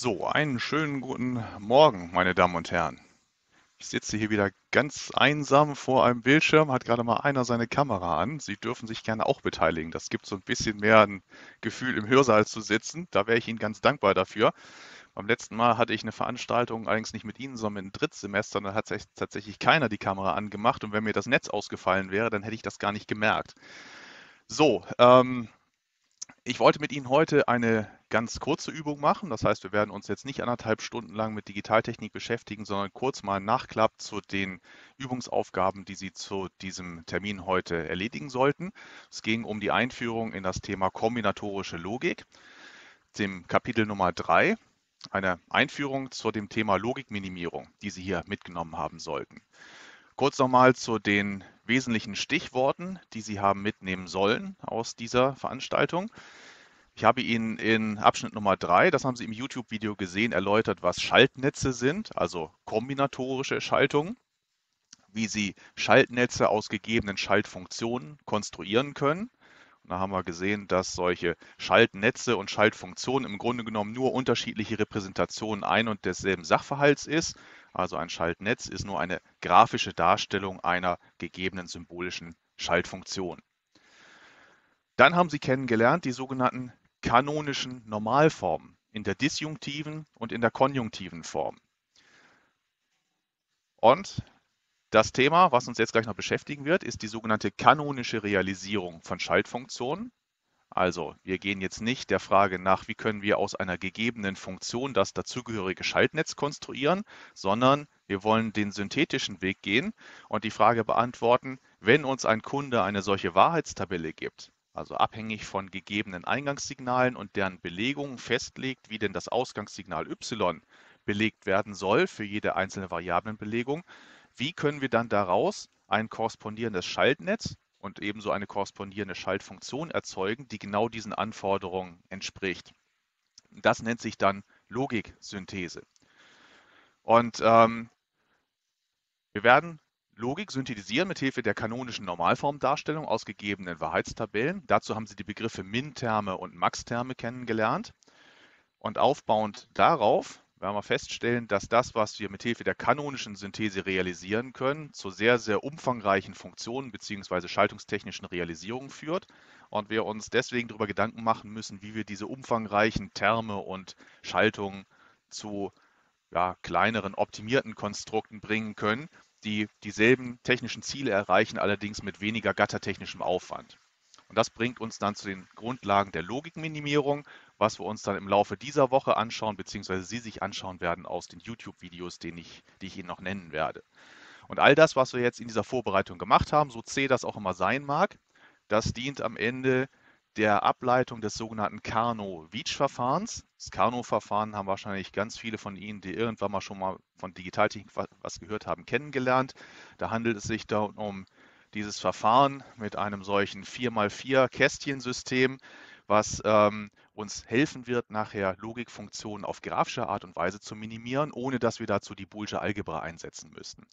So, einen schönen guten Morgen, meine Damen und Herren. Ich sitze hier wieder ganz einsam vor einem Bildschirm, hat gerade mal einer seine Kamera an. Sie dürfen sich gerne auch beteiligen. Das gibt so ein bisschen mehr ein Gefühl, im Hörsaal zu sitzen. Da wäre ich Ihnen ganz dankbar dafür. Beim letzten Mal hatte ich eine Veranstaltung, allerdings nicht mit Ihnen, sondern mit Drittsemester. Da hat tatsächlich keiner die Kamera angemacht. Und wenn mir das Netz ausgefallen wäre, dann hätte ich das gar nicht gemerkt. So, ähm, ich wollte mit Ihnen heute eine ganz kurze Übung machen. Das heißt, wir werden uns jetzt nicht anderthalb Stunden lang mit Digitaltechnik beschäftigen, sondern kurz mal einen Nachklapp zu den Übungsaufgaben, die Sie zu diesem Termin heute erledigen sollten. Es ging um die Einführung in das Thema kombinatorische Logik, dem Kapitel Nummer drei, eine Einführung zu dem Thema Logikminimierung, die Sie hier mitgenommen haben sollten. Kurz nochmal zu den wesentlichen Stichworten, die Sie haben mitnehmen sollen aus dieser Veranstaltung. Ich habe Ihnen in Abschnitt Nummer drei, das haben Sie im YouTube-Video gesehen, erläutert, was Schaltnetze sind, also kombinatorische Schaltungen, wie Sie Schaltnetze aus gegebenen Schaltfunktionen konstruieren können. Und da haben wir gesehen, dass solche Schaltnetze und Schaltfunktionen im Grunde genommen nur unterschiedliche Repräsentationen ein und desselben Sachverhalts ist. Also ein Schaltnetz ist nur eine grafische Darstellung einer gegebenen symbolischen Schaltfunktion. Dann haben Sie kennengelernt die sogenannten kanonischen Normalformen in der disjunktiven und in der konjunktiven Form. Und das Thema, was uns jetzt gleich noch beschäftigen wird, ist die sogenannte kanonische Realisierung von Schaltfunktionen. Also wir gehen jetzt nicht der Frage nach, wie können wir aus einer gegebenen Funktion das dazugehörige Schaltnetz konstruieren, sondern wir wollen den synthetischen Weg gehen und die Frage beantworten, wenn uns ein Kunde eine solche Wahrheitstabelle gibt, also abhängig von gegebenen Eingangssignalen und deren Belegung festlegt, wie denn das Ausgangssignal y belegt werden soll für jede einzelne Variablenbelegung, wie können wir dann daraus ein korrespondierendes Schaltnetz und ebenso eine korrespondierende Schaltfunktion erzeugen, die genau diesen Anforderungen entspricht. Das nennt sich dann Logiksynthese. Und ähm, wir werden Logik synthetisieren mit Hilfe der kanonischen Normalformdarstellung aus gegebenen Wahrheitstabellen. Dazu haben Sie die Begriffe Min-Terme und Max-Terme kennengelernt. Und aufbauend darauf werden wir feststellen, dass das, was wir mit Hilfe der kanonischen Synthese realisieren können, zu sehr, sehr umfangreichen Funktionen bzw. schaltungstechnischen Realisierungen führt und wir uns deswegen darüber Gedanken machen müssen, wie wir diese umfangreichen Terme und Schaltungen zu ja, kleineren, optimierten Konstrukten bringen können, die dieselben technischen Ziele erreichen, allerdings mit weniger gattertechnischem Aufwand. Und das bringt uns dann zu den Grundlagen der Logikminimierung, was wir uns dann im Laufe dieser Woche anschauen, beziehungsweise Sie sich anschauen werden aus den YouTube-Videos, die ich Ihnen noch nennen werde. Und all das, was wir jetzt in dieser Vorbereitung gemacht haben, so zäh das auch immer sein mag, das dient am Ende der Ableitung des sogenannten Carnot-Veach-Verfahrens. Das Carnot-Verfahren haben wahrscheinlich ganz viele von Ihnen, die irgendwann mal schon mal von Digitaltechnik was gehört haben, kennengelernt. Da handelt es sich da um dieses Verfahren mit einem solchen 4x4 Kästchensystem, was ähm, uns helfen wird, nachher Logikfunktionen auf grafische Art und Weise zu minimieren, ohne dass wir dazu die Boolsche Algebra einsetzen müssten.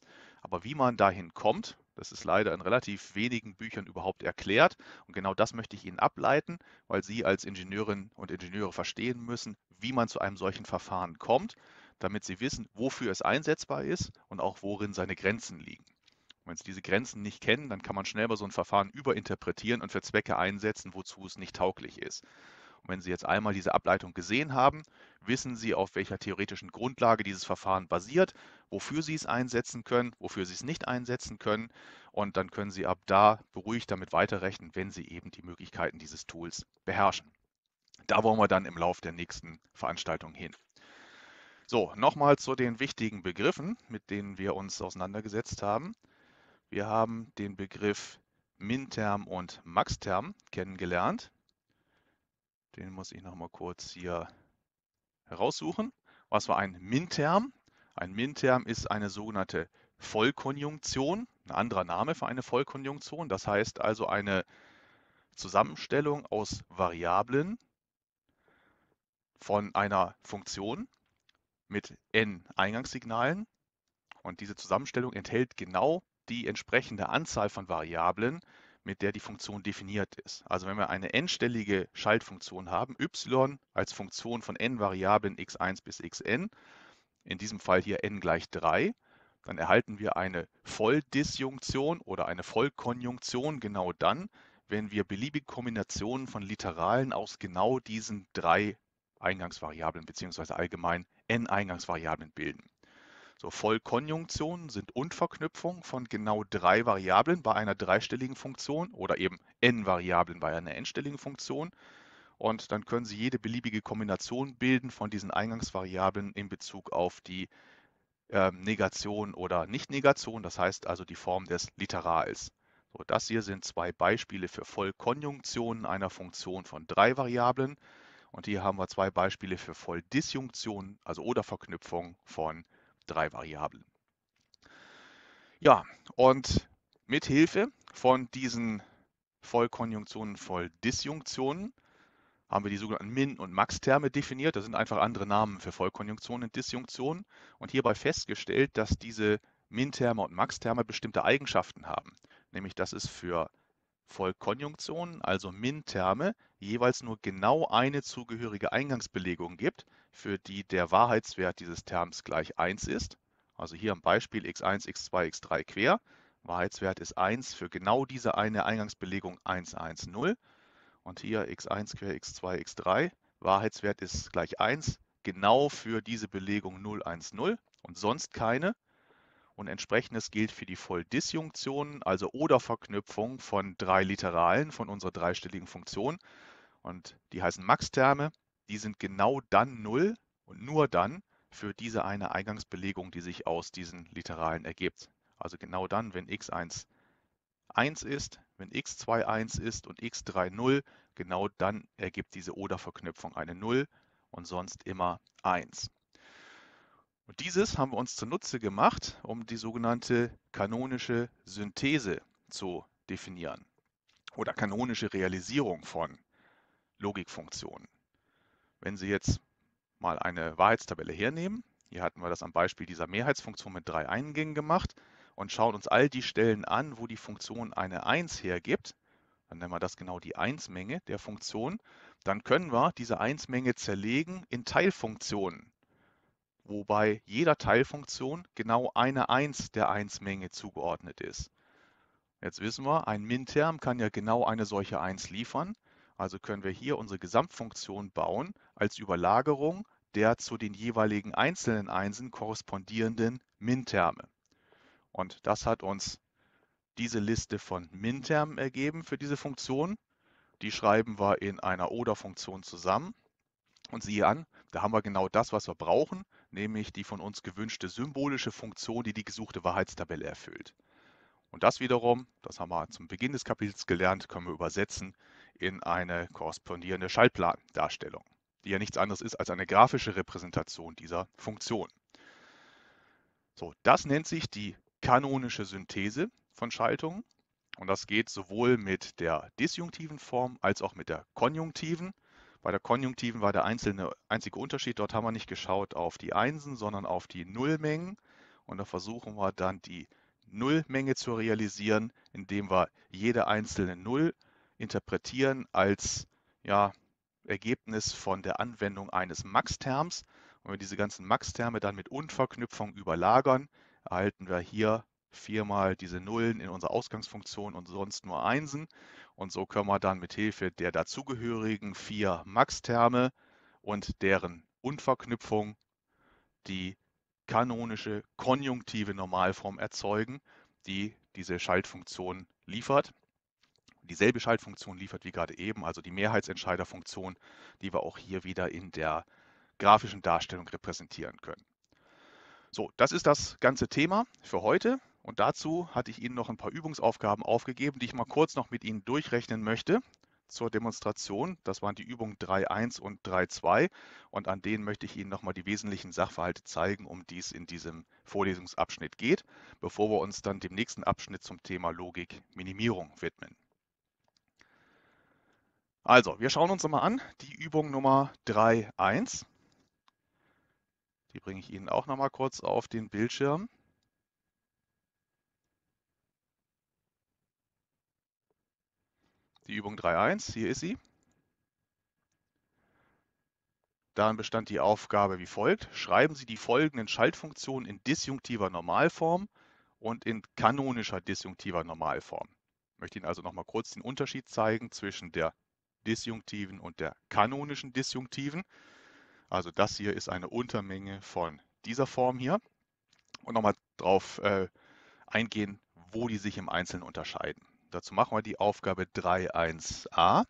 Aber wie man dahin kommt, das ist leider in relativ wenigen Büchern überhaupt erklärt. Und genau das möchte ich Ihnen ableiten, weil Sie als Ingenieurinnen und Ingenieure verstehen müssen, wie man zu einem solchen Verfahren kommt, damit Sie wissen, wofür es einsetzbar ist und auch worin seine Grenzen liegen. Wenn Sie diese Grenzen nicht kennen, dann kann man schnell mal so ein Verfahren überinterpretieren und für Zwecke einsetzen, wozu es nicht tauglich ist. Wenn Sie jetzt einmal diese Ableitung gesehen haben, wissen Sie, auf welcher theoretischen Grundlage dieses Verfahren basiert, wofür Sie es einsetzen können, wofür Sie es nicht einsetzen können. Und dann können Sie ab da beruhigt damit weiterrechnen, wenn Sie eben die Möglichkeiten dieses Tools beherrschen. Da wollen wir dann im Laufe der nächsten Veranstaltung hin. So, nochmal zu den wichtigen Begriffen, mit denen wir uns auseinandergesetzt haben. Wir haben den Begriff Minterm und Maxterm kennengelernt. Den muss ich noch mal kurz hier heraussuchen. Was war ein Minterm? Ein Minterm ist eine sogenannte Vollkonjunktion, ein anderer Name für eine Vollkonjunktion. Das heißt also eine Zusammenstellung aus Variablen von einer Funktion mit n Eingangssignalen. Und diese Zusammenstellung enthält genau die entsprechende Anzahl von Variablen, mit der die Funktion definiert ist. Also wenn wir eine n-stellige Schaltfunktion haben, y als Funktion von n Variablen x1 bis xn, in diesem Fall hier n gleich 3, dann erhalten wir eine Volldisjunktion oder eine Vollkonjunktion genau dann, wenn wir beliebige Kombinationen von Literalen aus genau diesen drei Eingangsvariablen bzw. allgemein n Eingangsvariablen bilden. So, Vollkonjunktionen sind Unverknüpfung von genau drei Variablen bei einer dreistelligen Funktion oder eben n Variablen bei einer n-stelligen Funktion. Und dann können Sie jede beliebige Kombination bilden von diesen Eingangsvariablen in Bezug auf die äh, Negation oder Nicht-Negation, das heißt also die Form des Literals. So, das hier sind zwei Beispiele für Vollkonjunktionen einer Funktion von drei Variablen. Und hier haben wir zwei Beispiele für Volldisjunktionen, also oder Verknüpfung von drei Variablen. Ja, und mit Hilfe von diesen Vollkonjunktionen, Volldisjunktionen haben wir die sogenannten Min- und Max-Terme definiert. Das sind einfach andere Namen für Vollkonjunktionen und Disjunktionen. Und hierbei festgestellt, dass diese Min-Terme und Max-Terme bestimmte Eigenschaften haben nämlich dass es für Vollkonjunktionen, also Min-Terme, jeweils nur genau eine zugehörige Eingangsbelegung gibt, für die der Wahrheitswert dieses Terms gleich 1 ist. Also hier am Beispiel x1, x2, x3 quer. Wahrheitswert ist 1 für genau diese eine Eingangsbelegung 1, 1, 0. Und hier x1 quer x2, x3. Wahrheitswert ist gleich 1, genau für diese Belegung 0, 1, 0 und sonst keine. Und entsprechendes gilt für die Volldisjunktion, also Oder-Verknüpfung von drei Literalen von unserer dreistelligen Funktion. Und die heißen Max-Terme. Die sind genau dann 0 und nur dann für diese eine Eingangsbelegung, die sich aus diesen Literalen ergibt. Also genau dann, wenn x1 1 ist, wenn x2 1 ist und x3 0, genau dann ergibt diese Oder-Verknüpfung eine 0 und sonst immer 1. Und dieses haben wir uns zunutze gemacht, um die sogenannte kanonische Synthese zu definieren oder kanonische Realisierung von Logikfunktionen. Wenn Sie jetzt mal eine Wahrheitstabelle hernehmen, hier hatten wir das am Beispiel dieser Mehrheitsfunktion mit drei Eingängen gemacht und schauen uns all die Stellen an, wo die Funktion eine 1 hergibt, dann nennen wir das genau die 1-Menge der Funktion, dann können wir diese 1-Menge zerlegen in Teilfunktionen wobei jeder Teilfunktion genau eine 1 der 1-Menge zugeordnet ist. Jetzt wissen wir, ein Minterm kann ja genau eine solche 1 liefern. Also können wir hier unsere Gesamtfunktion bauen als Überlagerung der zu den jeweiligen einzelnen Einsen korrespondierenden Minterme. Und das hat uns diese Liste von Mintermen ergeben für diese Funktion. Die schreiben wir in einer Oder-Funktion zusammen. Und siehe an, da haben wir genau das, was wir brauchen nämlich die von uns gewünschte symbolische Funktion, die die gesuchte Wahrheitstabelle erfüllt. Und das wiederum, das haben wir zum Beginn des Kapitels gelernt, können wir übersetzen in eine korrespondierende Schaltplandarstellung, die ja nichts anderes ist als eine grafische Repräsentation dieser Funktion. So, das nennt sich die kanonische Synthese von Schaltungen. Und das geht sowohl mit der disjunktiven Form als auch mit der konjunktiven. Bei der Konjunktiven war der einzelne, einzige Unterschied, dort haben wir nicht geschaut auf die Einsen, sondern auf die Nullmengen. Und da versuchen wir dann die Nullmenge zu realisieren, indem wir jede einzelne Null interpretieren als ja, Ergebnis von der Anwendung eines Max-Terms. Und wenn wir diese ganzen Max-Terme dann mit Unverknüpfung überlagern, erhalten wir hier viermal diese Nullen in unserer Ausgangsfunktion und sonst nur Einsen. Und so können wir dann mit Hilfe der dazugehörigen vier Max-Terme und deren Unverknüpfung die kanonische konjunktive Normalform erzeugen, die diese Schaltfunktion liefert. Dieselbe Schaltfunktion liefert wie gerade eben, also die Mehrheitsentscheiderfunktion, die wir auch hier wieder in der grafischen Darstellung repräsentieren können. So, das ist das ganze Thema für heute. Und dazu hatte ich Ihnen noch ein paar Übungsaufgaben aufgegeben, die ich mal kurz noch mit Ihnen durchrechnen möchte zur Demonstration. Das waren die Übungen 3.1 und 3.2 und an denen möchte ich Ihnen nochmal die wesentlichen Sachverhalte zeigen, um die es in diesem Vorlesungsabschnitt geht, bevor wir uns dann dem nächsten Abschnitt zum Thema Logik Minimierung widmen. Also, wir schauen uns nochmal an, die Übung Nummer 3.1. Die bringe ich Ihnen auch nochmal kurz auf den Bildschirm. Die Übung 3.1, hier ist sie. Darin bestand die Aufgabe wie folgt. Schreiben Sie die folgenden Schaltfunktionen in disjunktiver Normalform und in kanonischer disjunktiver Normalform. Ich möchte Ihnen also noch mal kurz den Unterschied zeigen zwischen der disjunktiven und der kanonischen disjunktiven. Also das hier ist eine Untermenge von dieser Form hier. Und nochmal darauf äh, eingehen, wo die sich im Einzelnen unterscheiden. Dazu machen wir die Aufgabe 3.1a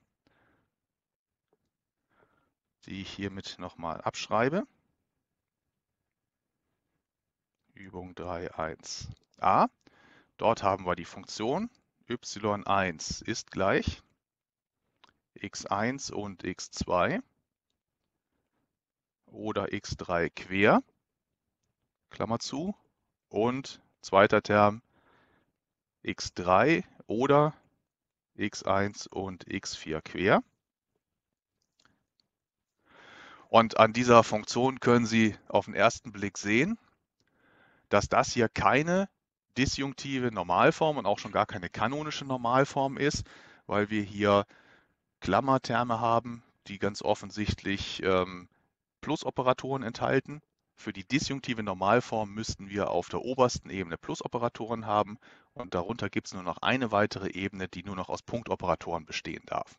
die ich hiermit nochmal abschreibe. Übung 3.1a. Dort haben wir die Funktion y1 ist gleich x1 und x2 oder x3 quer, Klammer zu, und zweiter Term x3 oder x1 und x4 quer. Und an dieser Funktion können Sie auf den ersten Blick sehen, dass das hier keine disjunktive Normalform und auch schon gar keine kanonische Normalform ist, weil wir hier Klammerterme haben, die ganz offensichtlich ähm, Plusoperatoren enthalten. Für die disjunktive Normalform müssten wir auf der obersten Ebene Plusoperatoren haben und darunter gibt es nur noch eine weitere Ebene, die nur noch aus Punktoperatoren bestehen darf.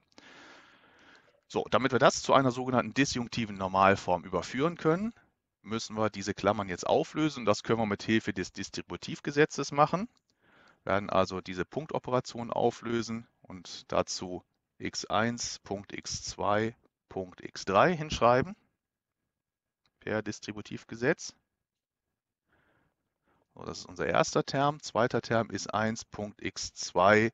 So, damit wir das zu einer sogenannten disjunktiven Normalform überführen können, müssen wir diese Klammern jetzt auflösen. Das können wir mit Hilfe des Distributivgesetzes machen. Wir werden also diese Punktoperation auflösen und dazu x1, Punkt x2, Punkt x3 hinschreiben per Distributivgesetz. So, das ist unser erster Term. Zweiter Term ist 1, Punkt x2,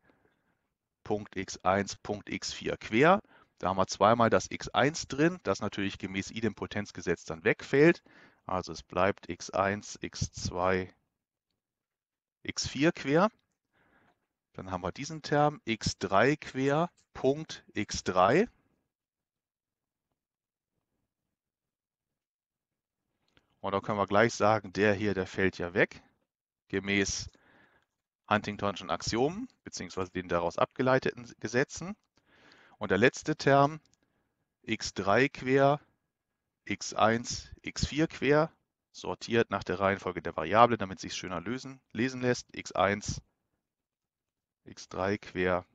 Punkt x1, Punkt x4 quer. Da haben wir zweimal das x1 drin, das natürlich gemäß Idempotenzgesetz dann wegfällt. Also es bleibt x1, x2, x4 quer. Dann haben wir diesen Term x3 quer, Punkt x3. Und da können wir gleich sagen, der hier, der fällt ja weg, gemäß Huntingtonschen Axiomen, beziehungsweise den daraus abgeleiteten Gesetzen. Und der letzte Term x3 quer, x1, x4 quer, sortiert nach der Reihenfolge der Variable, damit es sich schöner lösen, lesen lässt. x1, x3 quer,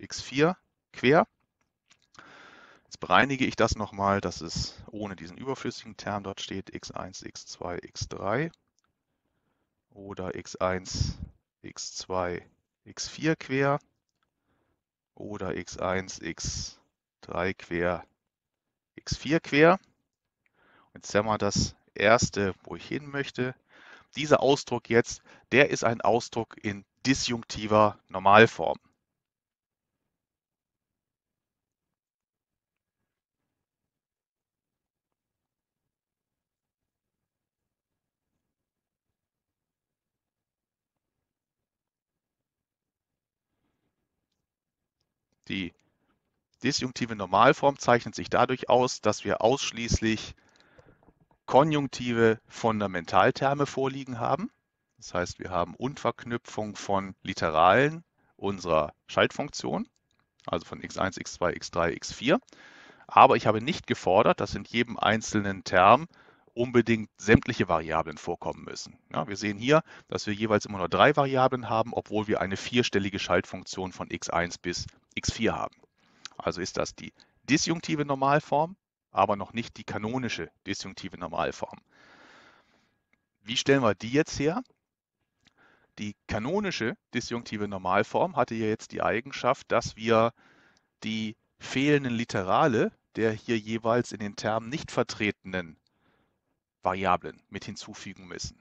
x4 quer. Jetzt bereinige ich das nochmal, dass es ohne diesen überflüssigen Term dort steht, x1, x2, x3 oder x1, x2, x4 quer oder x1, x3 quer, x4 quer. Jetzt haben wir das erste, wo ich hin möchte. Dieser Ausdruck jetzt, der ist ein Ausdruck in disjunktiver Normalform. Die disjunktive Normalform zeichnet sich dadurch aus, dass wir ausschließlich konjunktive Fundamentalterme vorliegen haben. Das heißt, wir haben Unverknüpfung von Literalen unserer Schaltfunktion, also von x1, x2, x3, x4. Aber ich habe nicht gefordert, dass in jedem einzelnen Term unbedingt sämtliche Variablen vorkommen müssen. Ja, wir sehen hier, dass wir jeweils immer nur drei Variablen haben, obwohl wir eine vierstellige Schaltfunktion von x1 bis x4 haben. Also ist das die disjunktive Normalform, aber noch nicht die kanonische disjunktive Normalform. Wie stellen wir die jetzt her? Die kanonische disjunktive Normalform hatte ja jetzt die Eigenschaft, dass wir die fehlenden Literale der hier jeweils in den Termen nicht vertretenen Variablen mit hinzufügen müssen.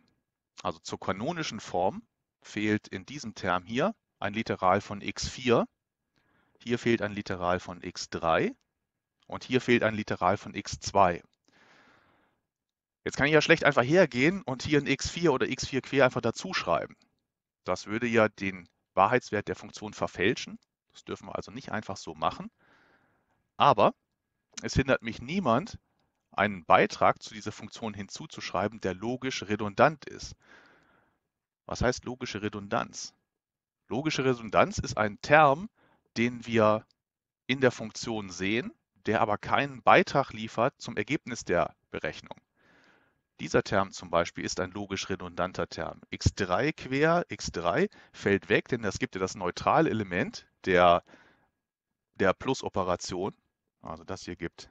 Also zur kanonischen Form fehlt in diesem Term hier ein Literal von x4, hier fehlt ein Literal von x3 und hier fehlt ein Literal von x2. Jetzt kann ich ja schlecht einfach hergehen und hier ein x4 oder x4 quer einfach dazu schreiben. Das würde ja den Wahrheitswert der Funktion verfälschen. Das dürfen wir also nicht einfach so machen. Aber es hindert mich niemand, einen Beitrag zu dieser Funktion hinzuzuschreiben, der logisch redundant ist. Was heißt logische Redundanz? Logische Redundanz ist ein Term, den wir in der Funktion sehen, der aber keinen Beitrag liefert zum Ergebnis der Berechnung. Dieser Term zum Beispiel ist ein logisch redundanter Term. x3 quer x3 fällt weg, denn das gibt ja das neutrale Element der, der Plus-Operation. Also das hier gibt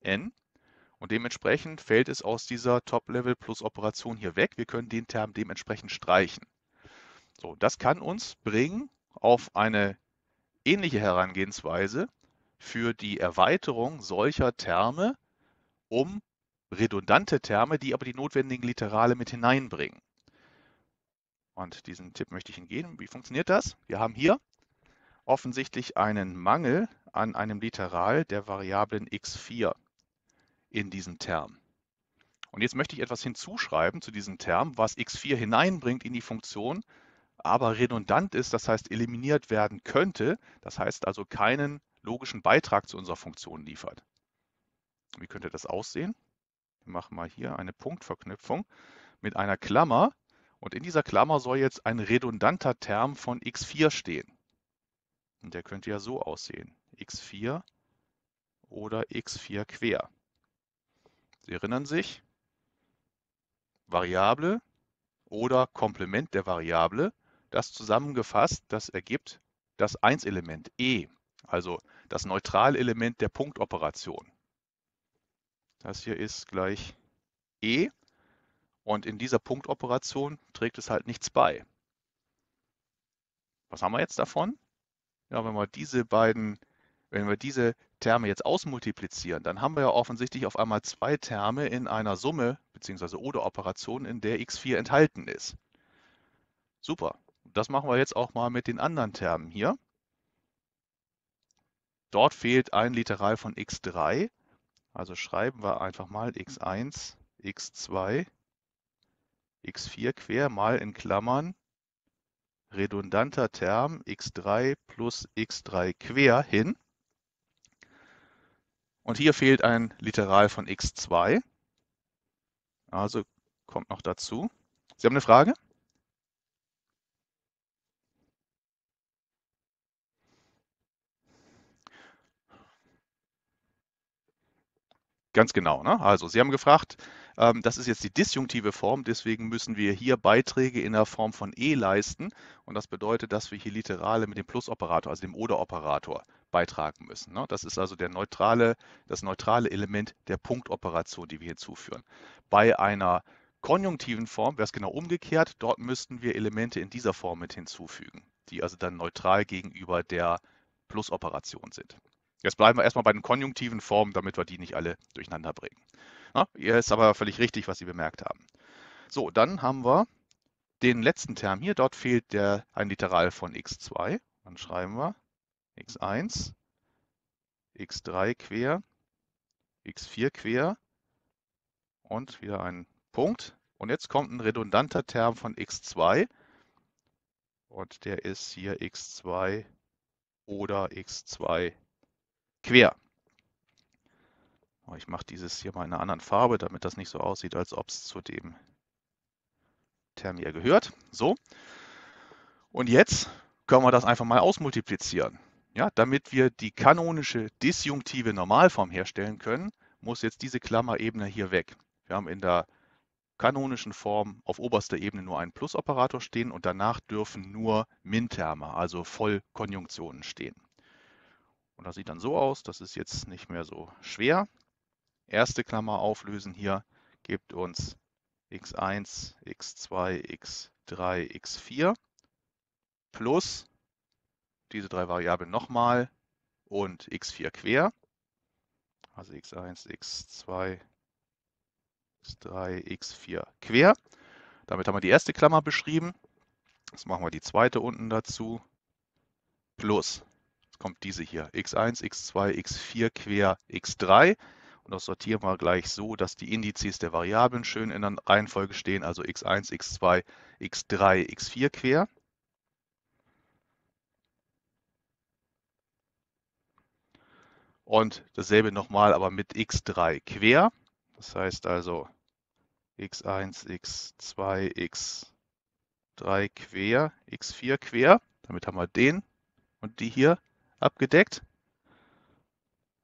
n. Und dementsprechend fällt es aus dieser Top-Level-Plus-Operation hier weg. Wir können den Term dementsprechend streichen. So, das kann uns bringen auf eine ähnliche Herangehensweise für die Erweiterung solcher Terme um redundante Terme, die aber die notwendigen Literale mit hineinbringen. Und diesen Tipp möchte ich Ihnen geben. Wie funktioniert das? Wir haben hier offensichtlich einen Mangel an einem Literal der Variablen x4 in diesem Term. Und jetzt möchte ich etwas hinzuschreiben zu diesem Term, was x4 hineinbringt in die Funktion, aber redundant ist, das heißt eliminiert werden könnte, das heißt also keinen logischen Beitrag zu unserer Funktion liefert. Wie könnte das aussehen? Wir machen mal hier eine Punktverknüpfung mit einer Klammer und in dieser Klammer soll jetzt ein redundanter Term von x4 stehen. Und der könnte ja so aussehen. x4 oder x4 quer. Sie erinnern sich, Variable oder Komplement der Variable, das zusammengefasst, das ergibt das 1-Element e, also das Neutralelement der Punktoperation. Das hier ist gleich e und in dieser Punktoperation trägt es halt nichts bei. Was haben wir jetzt davon? Ja, wenn wir diese beiden, wenn wir diese Terme jetzt ausmultiplizieren, dann haben wir ja offensichtlich auf einmal zwei Terme in einer Summe bzw. Oder-Operation, in der x4 enthalten ist. Super. Das machen wir jetzt auch mal mit den anderen Termen hier. Dort fehlt ein Literal von x3. Also schreiben wir einfach mal x1, x2, x4 quer mal in Klammern redundanter Term x3 plus x3 quer hin. Und hier fehlt ein Literal von x2. Also kommt noch dazu. Sie haben eine Frage? Ganz genau. Ne? Also Sie haben gefragt, ähm, das ist jetzt die disjunktive Form, deswegen müssen wir hier Beiträge in der Form von e leisten. Und das bedeutet, dass wir hier Literale mit dem Plus-Operator, also dem Oder-Operator, beitragen müssen. Ne? Das ist also der neutrale, das neutrale Element der Punktoperation, die wir hinzuführen. Bei einer konjunktiven Form wäre es genau umgekehrt. Dort müssten wir Elemente in dieser Form mit hinzufügen, die also dann neutral gegenüber der Plus-Operation sind. Jetzt bleiben wir erstmal bei den konjunktiven Formen, damit wir die nicht alle durcheinander bringen. Ja, hier ist aber völlig richtig, was Sie bemerkt haben. So, dann haben wir den letzten Term hier. Dort fehlt der, ein Literal von x2. Dann schreiben wir x1, x3 quer, x4 quer und wieder ein Punkt. Und jetzt kommt ein redundanter Term von x2 und der ist hier x2 oder x2 quer. Ich mache dieses hier mal in einer anderen Farbe, damit das nicht so aussieht, als ob es zu dem Term hier gehört. So. Und jetzt können wir das einfach mal ausmultiplizieren. Ja, damit wir die kanonische disjunktive Normalform herstellen können, muss jetzt diese Klammerebene hier weg. Wir haben in der kanonischen Form auf oberster Ebene nur einen Plusoperator stehen und danach dürfen nur Minterme, also Vollkonjunktionen stehen. Und das sieht dann so aus, das ist jetzt nicht mehr so schwer. Erste Klammer auflösen hier gibt uns x1, x2, x3, x4 plus diese drei Variablen nochmal und x4 quer. Also x1, x2, x3, x4 quer. Damit haben wir die erste Klammer beschrieben. Jetzt machen wir die zweite unten dazu. Plus kommt diese hier, x1, x2, x4 quer x3. Und das sortieren wir gleich so, dass die Indizes der Variablen schön in der Reihenfolge stehen, also x1, x2, x3, x4 quer. Und dasselbe nochmal, aber mit x3 quer. Das heißt also x1, x2, x3 quer, x4 quer. Damit haben wir den und die hier abgedeckt.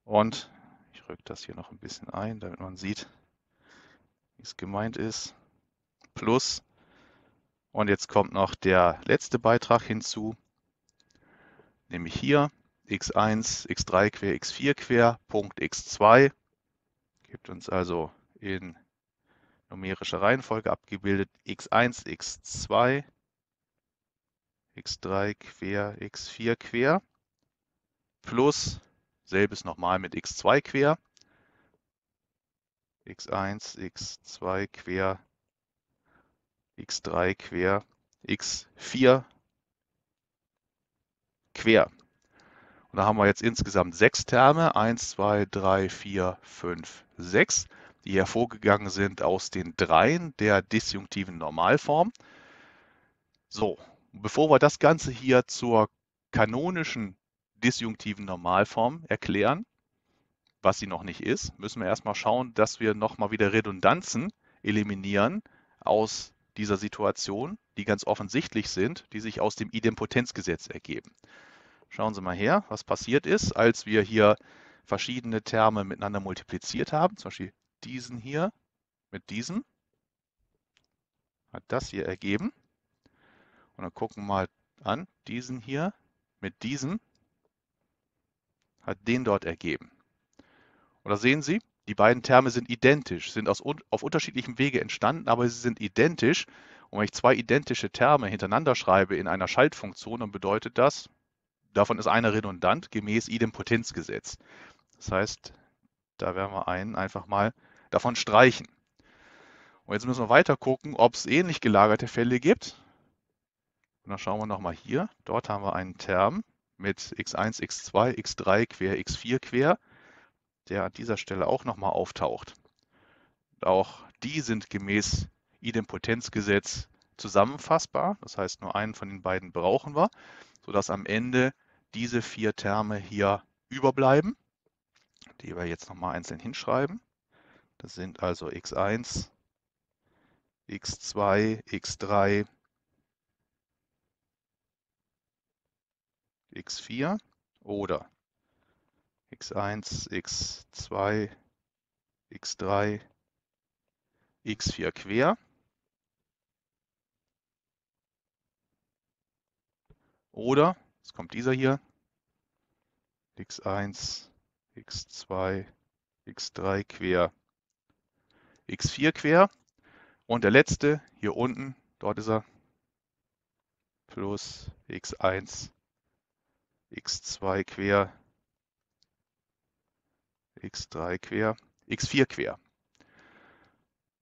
Und ich rücke das hier noch ein bisschen ein, damit man sieht, wie es gemeint ist. Plus. Und jetzt kommt noch der letzte Beitrag hinzu, nämlich hier x1, x3 quer, x4 quer, Punkt x2. Gibt uns also in numerischer Reihenfolge abgebildet x1, x2, x3 quer, x4 quer, plus selbes nochmal mit x2 quer, x1, x2 quer, x3 quer, x4 quer. Da haben wir jetzt insgesamt sechs Terme. 1, 2, 3, 4, 5, 6, die hervorgegangen sind aus den Dreien der disjunktiven Normalform. So, bevor wir das Ganze hier zur kanonischen disjunktiven Normalform erklären, was sie noch nicht ist, müssen wir erstmal schauen, dass wir nochmal wieder Redundanzen eliminieren aus dieser Situation, die ganz offensichtlich sind, die sich aus dem Idempotenzgesetz ergeben. Schauen Sie mal her, was passiert ist, als wir hier verschiedene Terme miteinander multipliziert haben, zum Beispiel diesen hier mit diesem, hat das hier ergeben. Und dann gucken wir mal an, diesen hier mit diesem hat den dort ergeben. Und da sehen Sie, die beiden Terme sind identisch, sind aus, auf unterschiedlichem Wege entstanden, aber sie sind identisch. Und wenn ich zwei identische Terme hintereinander schreibe in einer Schaltfunktion, dann bedeutet das, davon ist einer redundant gemäß Idempotenzgesetz. Das heißt, da werden wir einen einfach mal davon streichen. Und jetzt müssen wir weiter gucken, ob es ähnlich gelagerte Fälle gibt. Und dann schauen wir nochmal hier. Dort haben wir einen Term mit x1, x2, x3 quer, x4 quer, der an dieser Stelle auch nochmal auftaucht. Auch die sind gemäß Idempotenzgesetz zusammenfassbar. Das heißt, nur einen von den beiden brauchen wir, sodass am Ende diese vier Terme hier überbleiben, die wir jetzt nochmal einzeln hinschreiben. Das sind also x1, x2, x3, x4 oder x1, x2, x3, x4 quer. Oder, jetzt kommt dieser hier, x1, x2, x3 quer, x4 quer. Und der letzte hier unten, dort ist er, plus x1, x2 quer, x3 quer, x4 quer.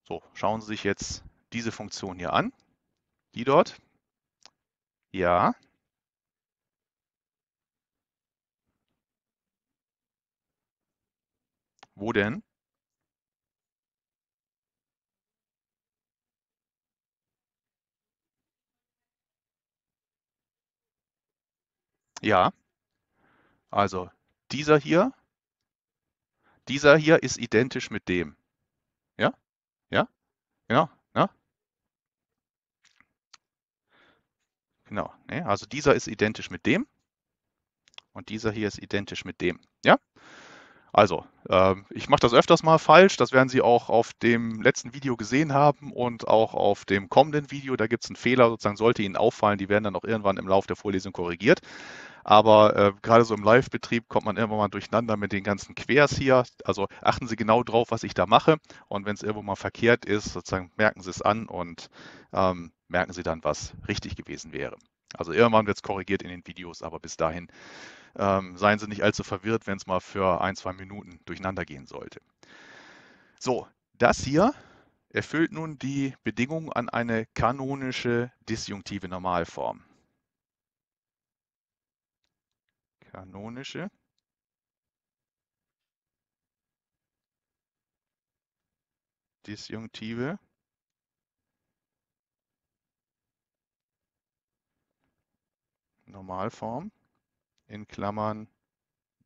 So, schauen Sie sich jetzt diese Funktion hier an. Die dort. Ja. Wo denn? Ja. Also dieser hier, dieser hier ist identisch mit dem. Ja? Ja? Genau. Ja? Genau. Ne? Also dieser ist identisch mit dem und dieser hier ist identisch mit dem. Ja? Also, ähm, ich mache das öfters mal falsch. Das werden Sie auch auf dem letzten Video gesehen haben und auch auf dem kommenden Video. Da gibt es einen Fehler, sozusagen sollte Ihnen auffallen. Die werden dann auch irgendwann im Laufe der Vorlesung korrigiert. Aber äh, gerade so im Live-Betrieb kommt man irgendwann mal durcheinander mit den ganzen Quers hier. Also achten Sie genau drauf, was ich da mache. Und wenn es irgendwo mal verkehrt ist, sozusagen merken Sie es an und ähm, merken Sie dann, was richtig gewesen wäre. Also irgendwann wird es korrigiert in den Videos, aber bis dahin ähm, seien Sie nicht allzu verwirrt, wenn es mal für ein, zwei Minuten durcheinander gehen sollte. So, das hier erfüllt nun die Bedingung an eine kanonische disjunktive Normalform. kanonische Disjunktive Normalform in Klammern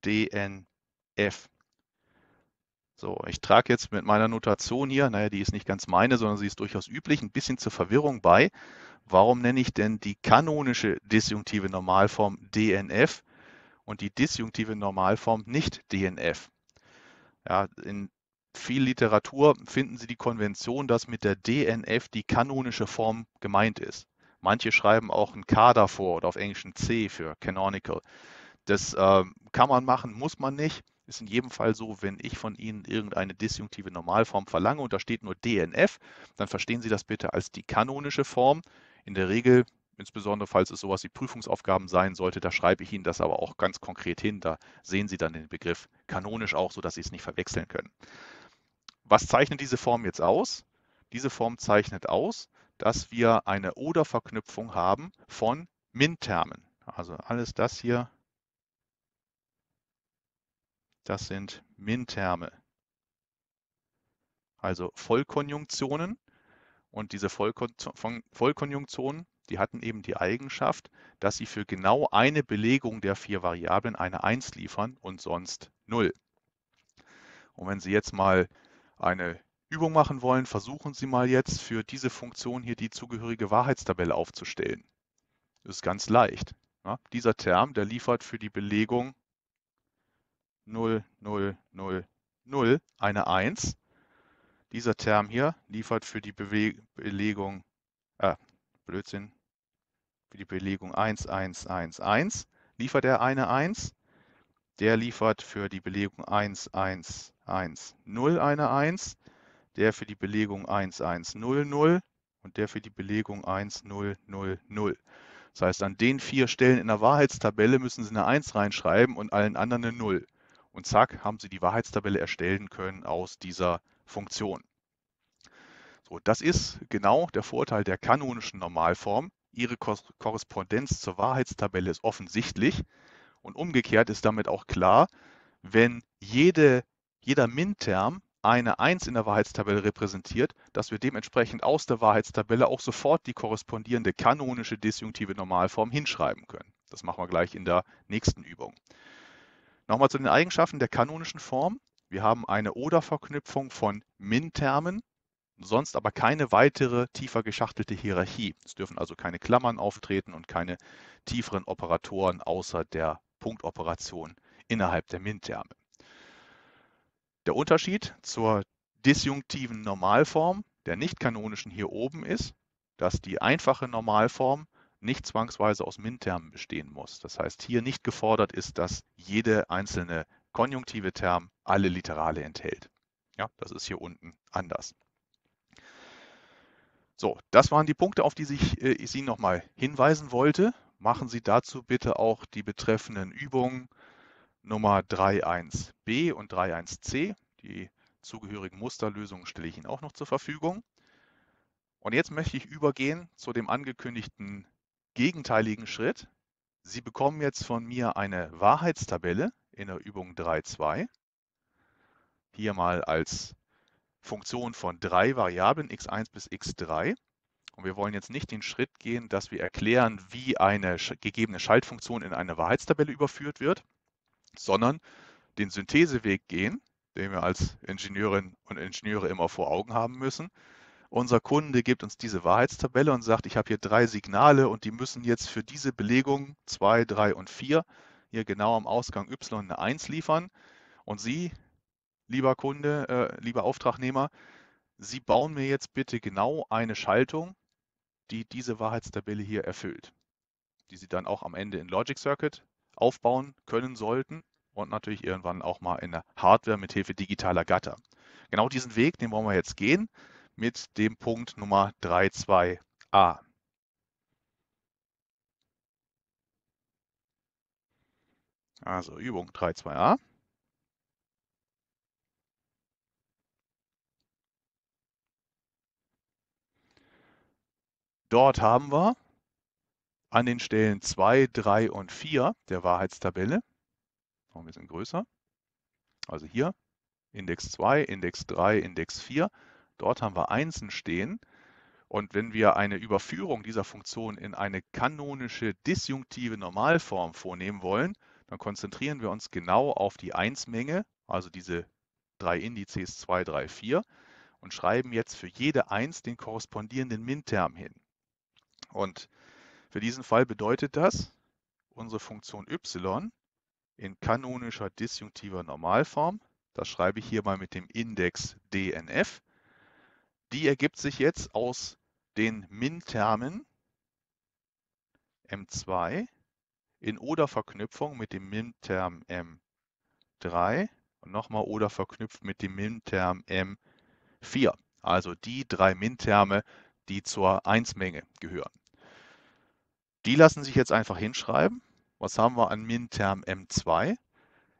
DNF. So, ich trage jetzt mit meiner Notation hier, naja, die ist nicht ganz meine, sondern sie ist durchaus üblich, ein bisschen zur Verwirrung bei, warum nenne ich denn die kanonische disjunktive Normalform DNF und die disjunktive Normalform nicht DNF? Ja, in viel Literatur finden Sie die Konvention, dass mit der DNF die kanonische Form gemeint ist. Manche schreiben auch ein K davor oder auf Englisch ein C für canonical. Das äh, kann man machen, muss man nicht. Ist in jedem Fall so, wenn ich von Ihnen irgendeine disjunktive Normalform verlange und da steht nur DNF, dann verstehen Sie das bitte als die kanonische Form. In der Regel, insbesondere falls es sowas wie Prüfungsaufgaben sein sollte, da schreibe ich Ihnen das aber auch ganz konkret hin. Da sehen Sie dann den Begriff kanonisch auch, sodass Sie es nicht verwechseln können. Was zeichnet diese Form jetzt aus? Diese Form zeichnet aus, dass wir eine Oder-Verknüpfung haben von Min-Termen. Also alles das hier, das sind Min-Terme. Also Vollkonjunktionen. Und diese Vollkonjunktionen, die hatten eben die Eigenschaft, dass sie für genau eine Belegung der vier Variablen eine 1 liefern und sonst 0. Und wenn Sie jetzt mal eine Übung machen wollen, versuchen Sie mal jetzt für diese Funktion hier die zugehörige Wahrheitstabelle aufzustellen. Das ist ganz leicht. Ja, dieser Term, der liefert für die Belegung 0, 0, 0, 0 eine 1. Dieser Term hier liefert für die Bewe Belegung, äh, Blödsinn, für die Belegung 1, 1, 1, 1 liefert er eine 1. Der liefert für die Belegung 1, 1, 1, 0 eine 1, der für die Belegung 1, 1, 0, 0 und der für die Belegung 1, 0, 0, 0. Das heißt, an den vier Stellen in der Wahrheitstabelle müssen Sie eine 1 reinschreiben und allen anderen eine 0. Und zack, haben Sie die Wahrheitstabelle erstellen können aus dieser Funktion. So, das ist genau der Vorteil der kanonischen Normalform. Ihre Korrespondenz zur Wahrheitstabelle ist offensichtlich. Und umgekehrt ist damit auch klar, wenn jede jeder Min-Term eine 1 in der Wahrheitstabelle repräsentiert, dass wir dementsprechend aus der Wahrheitstabelle auch sofort die korrespondierende kanonische disjunktive Normalform hinschreiben können. Das machen wir gleich in der nächsten Übung. Nochmal zu den Eigenschaften der kanonischen Form. Wir haben eine Oder-Verknüpfung von Min-Termen, sonst aber keine weitere tiefer geschachtelte Hierarchie. Es dürfen also keine Klammern auftreten und keine tieferen Operatoren außer der Punktoperation innerhalb der Min-Terme. Der Unterschied zur disjunktiven Normalform der nicht-kanonischen hier oben ist, dass die einfache Normalform nicht zwangsweise aus Min-Termen bestehen muss. Das heißt, hier nicht gefordert ist, dass jede einzelne konjunktive Term alle Literale enthält. Ja, das ist hier unten anders. So, das waren die Punkte, auf die ich, äh, ich Sie nochmal hinweisen wollte. Machen Sie dazu bitte auch die betreffenden Übungen Nummer 3.1b und 3.1c. Die zugehörigen Musterlösungen stelle ich Ihnen auch noch zur Verfügung. Und jetzt möchte ich übergehen zu dem angekündigten gegenteiligen Schritt. Sie bekommen jetzt von mir eine Wahrheitstabelle in der Übung 3.2. Hier mal als Funktion von drei Variablen x1 bis x3. Und wir wollen jetzt nicht den Schritt gehen, dass wir erklären, wie eine gegebene Schaltfunktion in eine Wahrheitstabelle überführt wird, sondern den Syntheseweg gehen, den wir als Ingenieurinnen und Ingenieure immer vor Augen haben müssen. Unser Kunde gibt uns diese Wahrheitstabelle und sagt, ich habe hier drei Signale und die müssen jetzt für diese Belegung 2, 3 und 4 hier genau am Ausgang y eine 1 liefern. Und Sie, lieber Kunde, äh, lieber Auftragnehmer, Sie bauen mir jetzt bitte genau eine Schaltung, die diese Wahrheitstabelle hier erfüllt, die Sie dann auch am Ende in Logic Circuit aufbauen können sollten und natürlich irgendwann auch mal in der Hardware mit Hilfe digitaler Gatter. Genau diesen Weg, den wollen wir jetzt gehen mit dem Punkt Nummer 32a. Also Übung 32a. Dort haben wir an den Stellen 2, 3 und 4 der Wahrheitstabelle noch ein bisschen größer. Also hier Index 2, Index 3, Index 4. Dort haben wir Einsen stehen. Und wenn wir eine Überführung dieser Funktion in eine kanonische disjunktive Normalform vornehmen wollen, dann konzentrieren wir uns genau auf die 1-Menge, also diese drei Indizes 2, 3, 4 und schreiben jetzt für jede 1 den korrespondierenden Minterm hin. Und für diesen Fall bedeutet das, unsere Funktion y in kanonischer disjunktiver Normalform, das schreibe ich hier mal mit dem Index dnf, die ergibt sich jetzt aus den Min-Termen m2 in Oder-Verknüpfung mit dem Min-Term m3 und nochmal Oder verknüpft mit dem Min-Term m4. Also die drei Min-Terme, die zur 1-Menge gehören. Die lassen sich jetzt einfach hinschreiben. Was haben wir an Min-Term M2?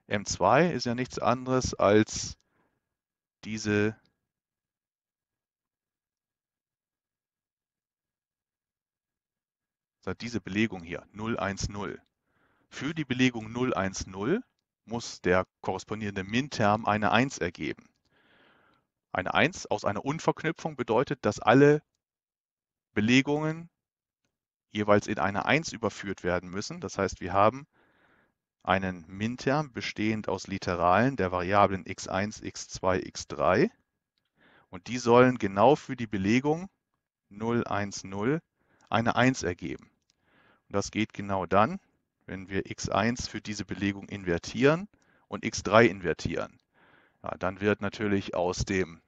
M2 ist ja nichts anderes als diese diese Belegung hier, 010. Für die Belegung 010 muss der korrespondierende Min-Term eine 1 ergeben. Eine 1 aus einer Unverknüpfung bedeutet, dass alle Belegungen jeweils in eine 1 überführt werden müssen. Das heißt, wir haben einen Minterm bestehend aus Literalen der Variablen x1, x2, x3 und die sollen genau für die Belegung 0, 1, 0 eine 1 ergeben. Und das geht genau dann, wenn wir x1 für diese Belegung invertieren und x3 invertieren. Ja, dann wird natürlich aus dem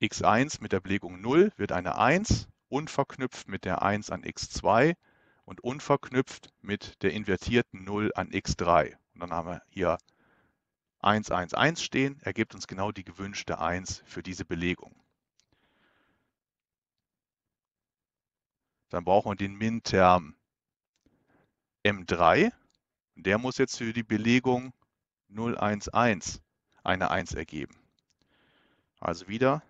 x1 mit der Belegung 0 wird eine 1 unverknüpft mit der 1 an x2 und unverknüpft mit der invertierten 0 an x3. Und dann haben wir hier 1, 1, 1 stehen, ergibt uns genau die gewünschte 1 für diese Belegung. Dann brauchen wir den Minterm M3. Der muss jetzt für die Belegung 0, 1, 1 eine 1 ergeben. Also wieder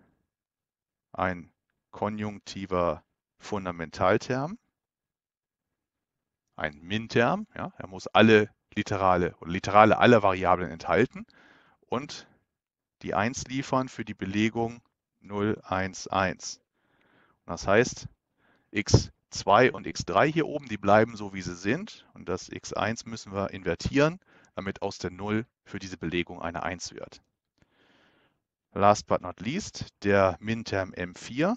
ein konjunktiver Fundamentalterm, ein Minterm, ja, er muss alle Literale oder Literale aller Variablen enthalten und die 1 liefern für die Belegung 0, 1, 1. Das heißt, x2 und x3 hier oben, die bleiben so, wie sie sind. Und das x1 müssen wir invertieren, damit aus der 0 für diese Belegung eine 1 wird. Last but not least, der Minterm M4.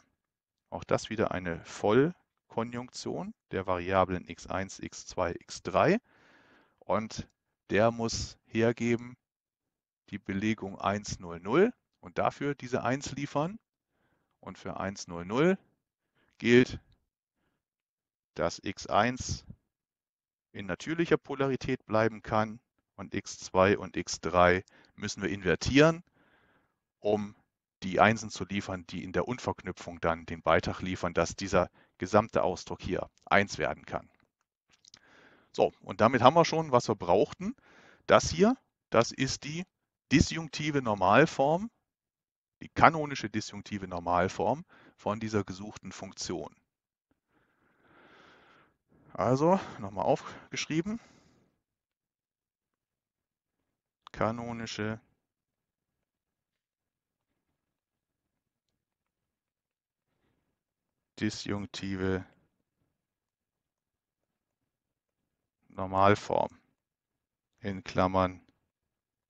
Auch das wieder eine Vollkonjunktion der Variablen x1, x2, x3. Und der muss hergeben die Belegung 1, 0, 0 und dafür diese 1 liefern. Und für 1, 0, 0 gilt, dass x1 in natürlicher Polarität bleiben kann und x2 und x3 müssen wir invertieren, um die Einsen zu liefern, die in der Unverknüpfung dann den Beitrag liefern, dass dieser gesamte Ausdruck hier 1 werden kann. So, und damit haben wir schon, was wir brauchten. Das hier, das ist die disjunktive Normalform, die kanonische disjunktive Normalform von dieser gesuchten Funktion. Also, nochmal aufgeschrieben. Kanonische disjunktive Normalform in Klammern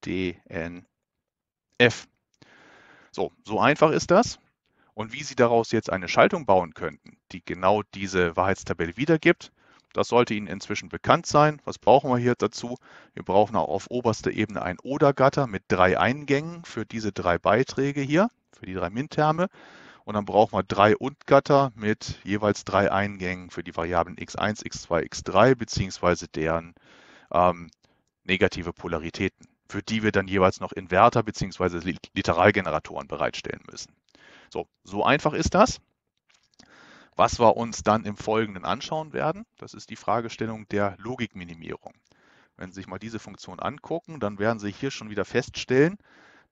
DNF. So, so einfach ist das. Und wie Sie daraus jetzt eine Schaltung bauen könnten, die genau diese Wahrheitstabelle wiedergibt, das sollte Ihnen inzwischen bekannt sein. Was brauchen wir hier dazu? Wir brauchen auch auf oberster Ebene ein Oder-Gatter mit drei Eingängen für diese drei Beiträge hier, für die drei Minterme. Und dann brauchen wir drei Und-Gatter mit jeweils drei Eingängen für die Variablen x1, x2, x3 beziehungsweise deren ähm, negative Polaritäten, für die wir dann jeweils noch Inverter beziehungsweise Literalgeneratoren bereitstellen müssen. So, so einfach ist das. Was wir uns dann im Folgenden anschauen werden, das ist die Fragestellung der Logikminimierung. Wenn Sie sich mal diese Funktion angucken, dann werden Sie hier schon wieder feststellen,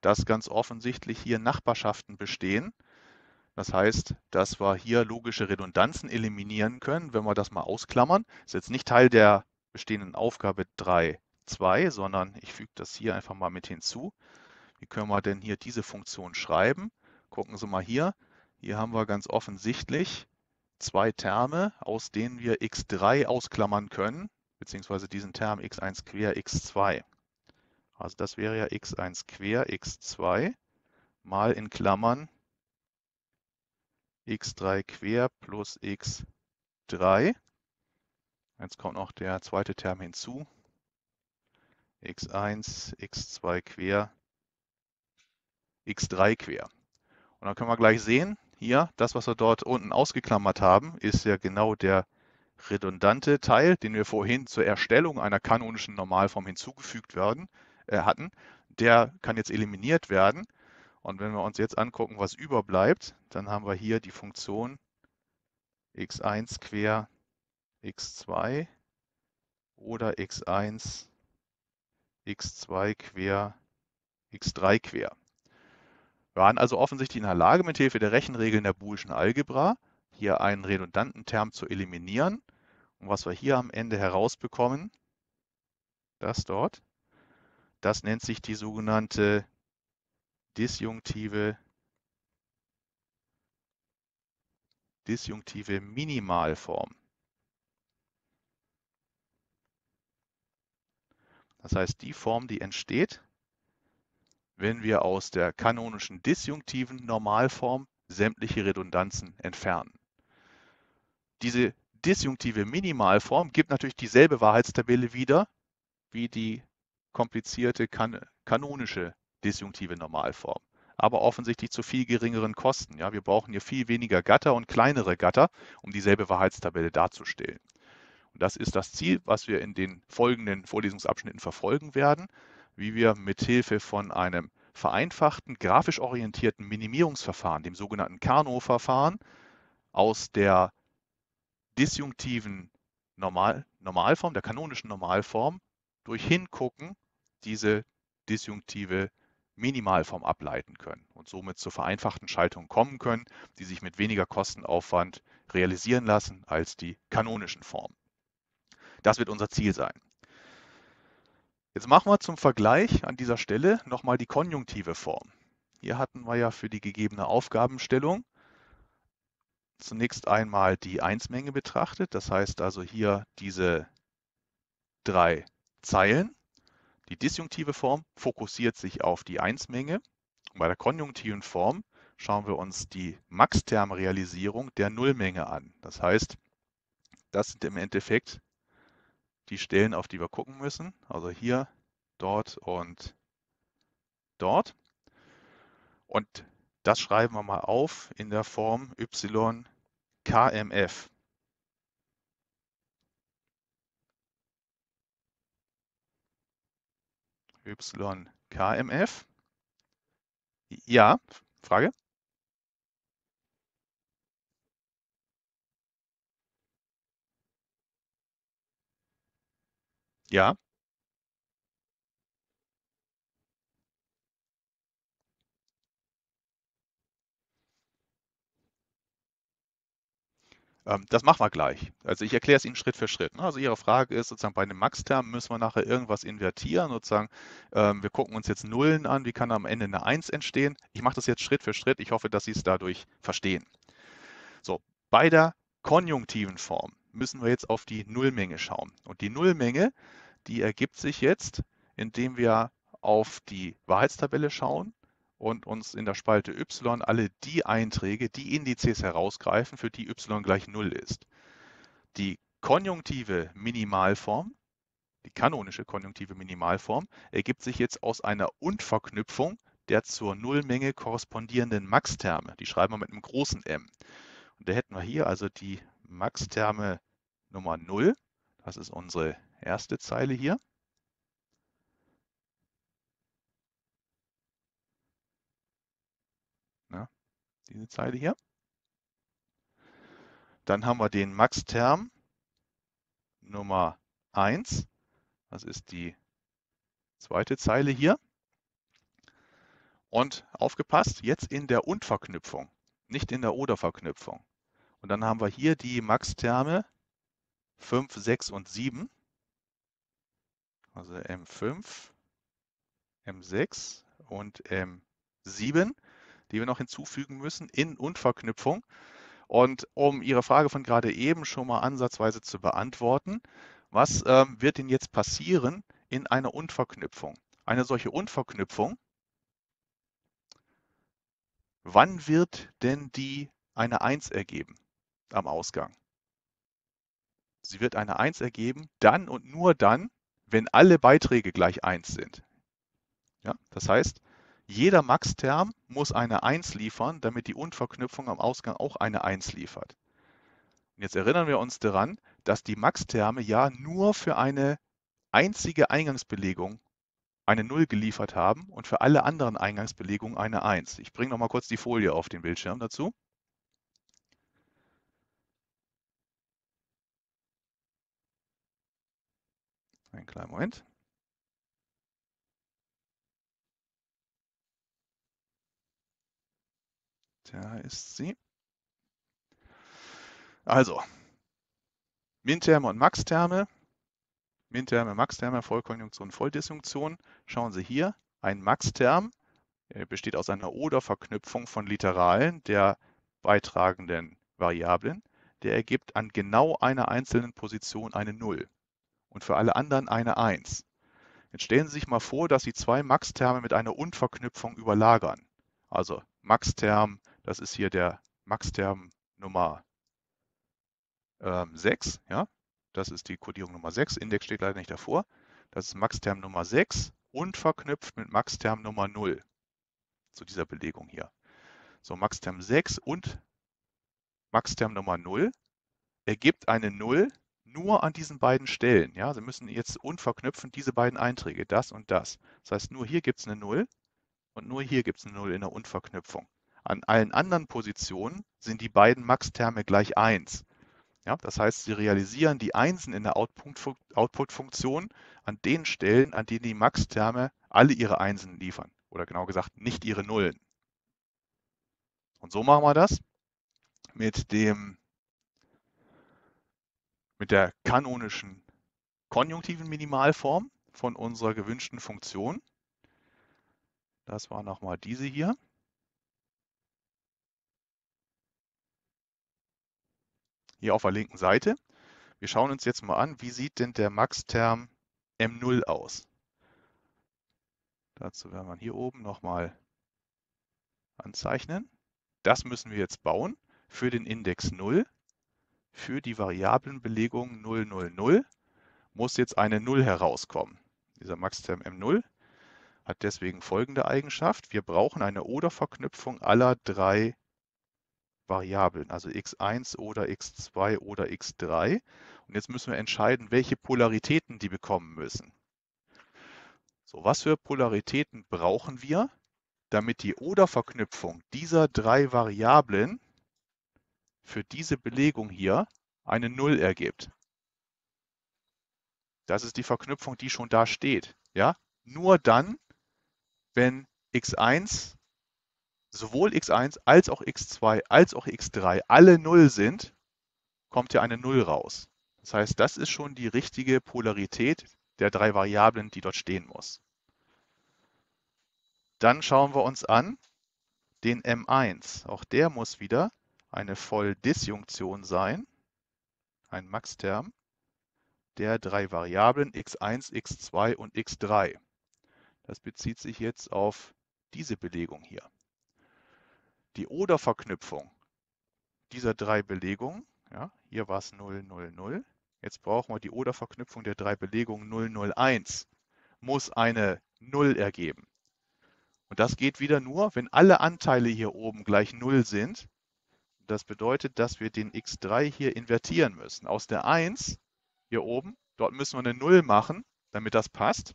dass ganz offensichtlich hier Nachbarschaften bestehen, das heißt, dass wir hier logische Redundanzen eliminieren können, wenn wir das mal ausklammern. Das ist jetzt nicht Teil der bestehenden Aufgabe 3.2, sondern ich füge das hier einfach mal mit hinzu. Wie können wir denn hier diese Funktion schreiben? Gucken Sie mal hier. Hier haben wir ganz offensichtlich zwei Terme, aus denen wir x3 ausklammern können, beziehungsweise diesen Term x1 quer x2. Also das wäre ja x1 quer x2 mal in Klammern x3 quer plus x3. Jetzt kommt noch der zweite Term hinzu. x1, x2 quer, x3 quer. Und dann können wir gleich sehen, hier, das, was wir dort unten ausgeklammert haben, ist ja genau der redundante Teil, den wir vorhin zur Erstellung einer kanonischen Normalform hinzugefügt werden, äh, hatten. Der kann jetzt eliminiert werden. Und wenn wir uns jetzt angucken, was überbleibt, dann haben wir hier die Funktion x1 quer x2 oder x1 x2 quer x3 quer. Wir waren also offensichtlich in der Lage, mit Hilfe der Rechenregeln der Boolschen Algebra hier einen redundanten Term zu eliminieren. Und was wir hier am Ende herausbekommen, das dort, das nennt sich die sogenannte disjunktive, disjunktive Minimalform. Das heißt, die Form, die entsteht, wenn wir aus der kanonischen disjunktiven Normalform sämtliche Redundanzen entfernen. Diese disjunktive Minimalform gibt natürlich dieselbe Wahrheitstabelle wieder wie die komplizierte kan kanonische disjunktive Normalform, aber offensichtlich zu viel geringeren Kosten. Ja, wir brauchen hier viel weniger Gatter und kleinere Gatter, um dieselbe Wahrheitstabelle darzustellen. Und das ist das Ziel, was wir in den folgenden Vorlesungsabschnitten verfolgen werden wie wir mithilfe von einem vereinfachten, grafisch orientierten Minimierungsverfahren, dem sogenannten Carnot-Verfahren, aus der disjunktiven Normal Normalform, der kanonischen Normalform, durch Hingucken diese disjunktive Minimalform ableiten können und somit zur vereinfachten Schaltung kommen können, die sich mit weniger Kostenaufwand realisieren lassen als die kanonischen Formen. Das wird unser Ziel sein. Jetzt machen wir zum Vergleich an dieser Stelle nochmal die konjunktive Form. Hier hatten wir ja für die gegebene Aufgabenstellung zunächst einmal die Einsmenge betrachtet. Das heißt also hier diese drei Zeilen. Die disjunktive Form fokussiert sich auf die Einsmenge. Und bei der konjunktiven Form schauen wir uns die Maxtermrealisierung der Nullmenge an. Das heißt, das sind im Endeffekt die Stellen, auf die wir gucken müssen. Also hier, dort und dort. Und das schreiben wir mal auf in der Form y KMF. Y KMF. Ja, Frage? Ja. Das machen wir gleich. Also ich erkläre es Ihnen Schritt für Schritt. Ne? Also Ihre Frage ist sozusagen bei einem Max-Term müssen wir nachher irgendwas invertieren. Sozusagen, ähm, wir gucken uns jetzt Nullen an, wie kann am Ende eine 1 entstehen. Ich mache das jetzt Schritt für Schritt. Ich hoffe, dass Sie es dadurch verstehen. So, bei der konjunktiven Form müssen wir jetzt auf die Nullmenge schauen. Und die Nullmenge, die ergibt sich jetzt, indem wir auf die Wahrheitstabelle schauen und uns in der Spalte y alle die Einträge, die Indizes herausgreifen, für die y gleich 0 ist. Die konjunktive Minimalform, die kanonische konjunktive Minimalform, ergibt sich jetzt aus einer Und-Verknüpfung der zur Nullmenge korrespondierenden Maxterme. Die schreiben wir mit einem großen M. Und da hätten wir hier also die Maxterme Nummer 0. Das ist unsere erste Zeile hier. Diese Zeile hier. Dann haben wir den Max-Term Nummer 1. Das ist die zweite Zeile hier. Und aufgepasst, jetzt in der Und-Verknüpfung, nicht in der Oder-Verknüpfung. Und dann haben wir hier die Max-Terme 5, 6 und 7. Also M5, M6 und M7, die wir noch hinzufügen müssen in und Verknüpfung. Und um Ihre Frage von gerade eben schon mal ansatzweise zu beantworten, was ähm, wird denn jetzt passieren in einer Unverknüpfung? Eine solche Unverknüpfung, wann wird denn die eine 1 ergeben am Ausgang. Sie wird eine 1 ergeben, dann und nur dann, wenn alle Beiträge gleich 1 sind. Ja, das heißt, jeder Max-Term muss eine 1 liefern, damit die Und-Verknüpfung am Ausgang auch eine 1 liefert. Und jetzt erinnern wir uns daran, dass die Max-Terme ja nur für eine einzige Eingangsbelegung eine 0 geliefert haben und für alle anderen Eingangsbelegungen eine 1. Ich bringe noch mal kurz die Folie auf den Bildschirm dazu. Einen kleinen Moment. Da ist sie. Also, Min-Therme und Max-Therme. Min-Therme, Max-Therme, Vollkonjunktion, Volldisjunktion. Schauen Sie hier, ein Max-Term besteht aus einer Oder-Verknüpfung von Literalen der beitragenden Variablen. Der ergibt an genau einer einzelnen Position eine 0 und für alle anderen eine 1. Jetzt stellen Sie sich mal vor, dass Sie zwei Max-Terme mit einer Und-Verknüpfung überlagern. Also Max-Term, das ist hier der Max-Term Nummer ähm, 6. Ja? Das ist die Kodierung Nummer 6. Index steht leider nicht davor. Das ist Max-Term Nummer 6 und verknüpft mit Max-Term Nummer 0 zu dieser Belegung hier. So, Max-Term 6 und Max-Term Nummer 0 ergibt eine 0 nur an diesen beiden Stellen. Ja, Sie müssen jetzt unverknüpfen diese beiden Einträge, das und das. Das heißt, nur hier gibt es eine 0 und nur hier gibt es eine 0 in der Unverknüpfung. An allen anderen Positionen sind die beiden Max-Terme gleich 1. Ja, das heißt, Sie realisieren die Einsen in der Output-Funktion an den Stellen, an denen die Max-Terme alle ihre Einsen liefern. Oder genau gesagt, nicht ihre Nullen. Und so machen wir das mit, dem, mit der kanonischen konjunktiven Minimalform von unserer gewünschten Funktion. Das war nochmal diese hier. Hier auf der linken Seite. Wir schauen uns jetzt mal an, wie sieht denn der Max-Term M0 aus. Dazu werden wir hier oben nochmal anzeichnen. Das müssen wir jetzt bauen für den Index 0. Für die Variablenbelegung 0, 0, 0 muss jetzt eine 0 herauskommen. Dieser Max-Term M0 hat deswegen folgende Eigenschaft. Wir brauchen eine Oder-Verknüpfung aller drei Variablen, also x1 oder x2 oder x3. Und jetzt müssen wir entscheiden, welche Polaritäten die bekommen müssen. So, was für Polaritäten brauchen wir, damit die Oder-Verknüpfung dieser drei Variablen für diese Belegung hier eine 0 ergibt? Das ist die Verknüpfung, die schon da steht. Ja? Nur dann, wenn x1 sowohl x1 als auch x2 als auch x3 alle 0 sind, kommt ja eine 0 raus. Das heißt, das ist schon die richtige Polarität der drei Variablen, die dort stehen muss. Dann schauen wir uns an den M1. Auch der muss wieder eine Volldisjunktion sein, ein Maxterm der drei Variablen x1, x2 und x3. Das bezieht sich jetzt auf diese Belegung hier die Oder-Verknüpfung dieser drei Belegungen, ja, hier war es 0, 0, 0, jetzt brauchen wir die Oder-Verknüpfung der drei Belegungen 0, 0, 1, muss eine 0 ergeben. Und das geht wieder nur, wenn alle Anteile hier oben gleich 0 sind. Das bedeutet, dass wir den x3 hier invertieren müssen. Aus der 1 hier oben, dort müssen wir eine 0 machen, damit das passt.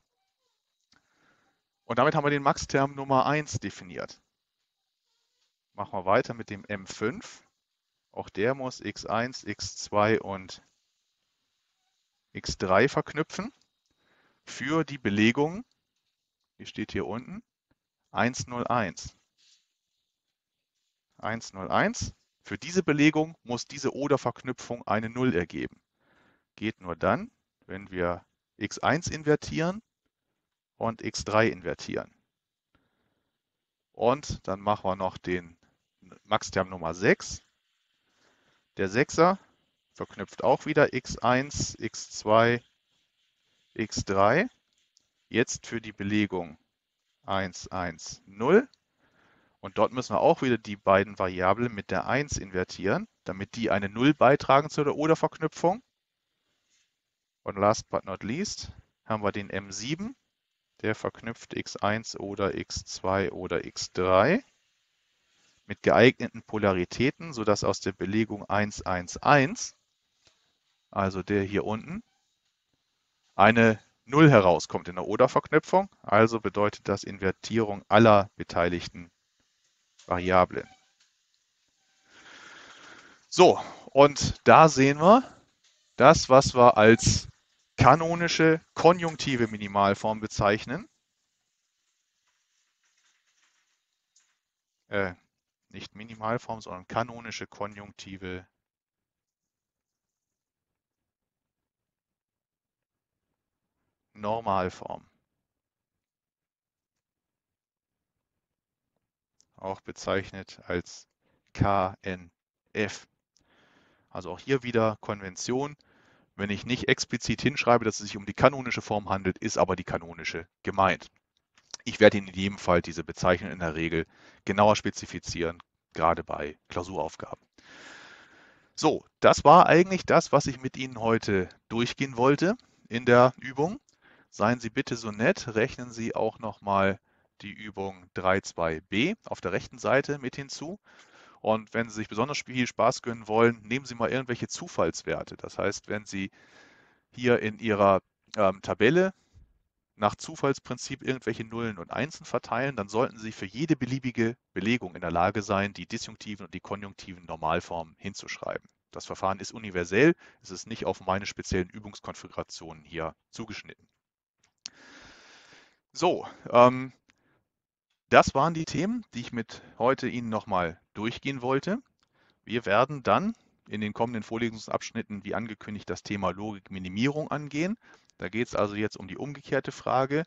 Und damit haben wir den Max-Term Nummer 1 definiert. Machen wir weiter mit dem M5. Auch der muss x1, x2 und x3 verknüpfen für die Belegung, die steht hier unten, 101. 101. Für diese Belegung muss diese Oder-Verknüpfung eine 0 ergeben. Geht nur dann, wenn wir x1 invertieren und x3 invertieren. Und dann machen wir noch den Maxterm Nummer 6. Der 6er verknüpft auch wieder x1, x2, x3. Jetzt für die Belegung 1, 1, 0. Und dort müssen wir auch wieder die beiden Variablen mit der 1 invertieren, damit die eine 0 beitragen zu der Oder-Verknüpfung. Und last but not least haben wir den M7, der verknüpft x1 oder x2 oder x3 mit geeigneten Polaritäten, sodass aus der Belegung 1, 1, 1, also der hier unten, eine 0 herauskommt in der Oder-Verknüpfung. Also bedeutet das Invertierung aller beteiligten Variablen. So, und da sehen wir das, was wir als kanonische konjunktive Minimalform bezeichnen. Äh, nicht Minimalform, sondern kanonische konjunktive Normalform. auch bezeichnet als KNF. Also auch hier wieder Konvention. Wenn ich nicht explizit hinschreibe, dass es sich um die kanonische Form handelt, ist aber die kanonische gemeint. Ich werde Ihnen in jedem Fall diese Bezeichnung in der Regel genauer spezifizieren, gerade bei Klausuraufgaben. So, das war eigentlich das, was ich mit Ihnen heute durchgehen wollte in der Übung. Seien Sie bitte so nett, rechnen Sie auch nochmal die Übung 3.2b auf der rechten Seite mit hinzu. Und wenn Sie sich besonders viel Spaß gönnen wollen, nehmen Sie mal irgendwelche Zufallswerte. Das heißt, wenn Sie hier in Ihrer ähm, Tabelle nach Zufallsprinzip irgendwelche Nullen und Einsen verteilen, dann sollten Sie für jede beliebige Belegung in der Lage sein, die disjunktiven und die konjunktiven Normalformen hinzuschreiben. Das Verfahren ist universell, es ist nicht auf meine speziellen Übungskonfigurationen hier zugeschnitten. So, ähm, das waren die Themen, die ich mit heute Ihnen nochmal durchgehen wollte. Wir werden dann in den kommenden Vorlesungsabschnitten, wie angekündigt, das Thema Logikminimierung angehen. Da geht es also jetzt um die umgekehrte Frage,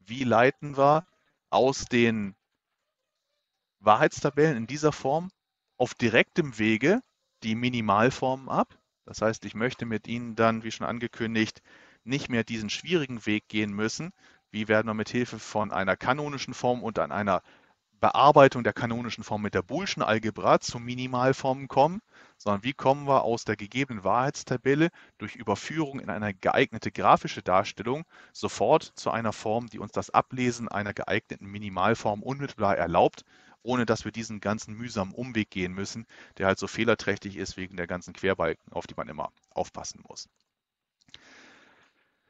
wie leiten wir aus den Wahrheitstabellen in dieser Form auf direktem Wege die Minimalformen ab. Das heißt, ich möchte mit Ihnen dann, wie schon angekündigt, nicht mehr diesen schwierigen Weg gehen müssen, wie werden wir mit Hilfe von einer kanonischen Form und an einer Bearbeitung der kanonischen Form mit der Boolschen Algebra zu Minimalformen kommen, sondern wie kommen wir aus der gegebenen Wahrheitstabelle durch Überführung in eine geeignete grafische Darstellung sofort zu einer Form, die uns das Ablesen einer geeigneten Minimalform unmittelbar erlaubt, ohne dass wir diesen ganzen mühsamen Umweg gehen müssen, der halt so fehlerträchtig ist wegen der ganzen Querbalken, auf die man immer aufpassen muss.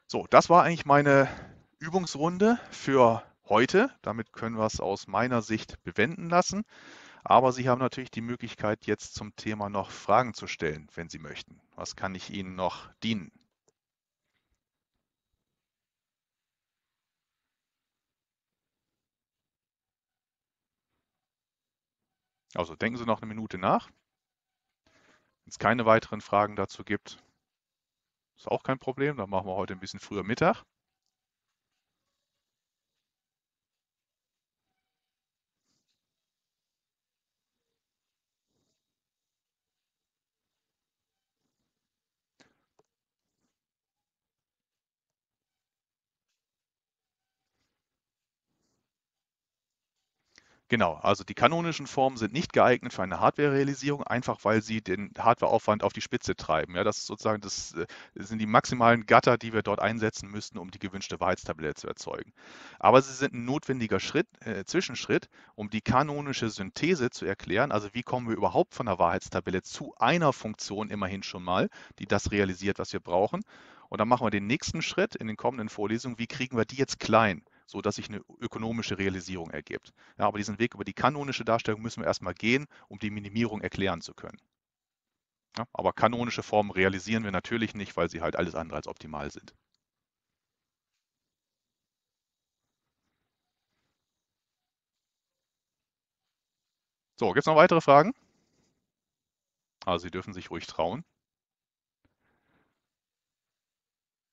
So, das war eigentlich meine Übungsrunde für heute. Damit können wir es aus meiner Sicht bewenden lassen. Aber Sie haben natürlich die Möglichkeit, jetzt zum Thema noch Fragen zu stellen, wenn Sie möchten. Was kann ich Ihnen noch dienen? Also denken Sie noch eine Minute nach. Wenn es keine weiteren Fragen dazu gibt, ist auch kein Problem. Dann machen wir heute ein bisschen früher Mittag. Genau, also die kanonischen Formen sind nicht geeignet für eine Hardware-Realisierung, einfach weil sie den Hardwareaufwand auf die Spitze treiben. Ja, das ist sozusagen das, das äh, sind die maximalen Gatter, die wir dort einsetzen müssten, um die gewünschte Wahrheitstabelle zu erzeugen. Aber sie sind ein notwendiger Schritt, äh, Zwischenschritt, um die kanonische Synthese zu erklären. Also wie kommen wir überhaupt von der Wahrheitstabelle zu einer Funktion immerhin schon mal, die das realisiert, was wir brauchen. Und dann machen wir den nächsten Schritt in den kommenden Vorlesungen. Wie kriegen wir die jetzt klein? So dass sich eine ökonomische Realisierung ergibt. Ja, aber diesen Weg über die kanonische Darstellung müssen wir erstmal gehen, um die Minimierung erklären zu können. Ja, aber kanonische Formen realisieren wir natürlich nicht, weil sie halt alles andere als optimal sind. So, gibt es noch weitere Fragen? Also Sie dürfen sich ruhig trauen.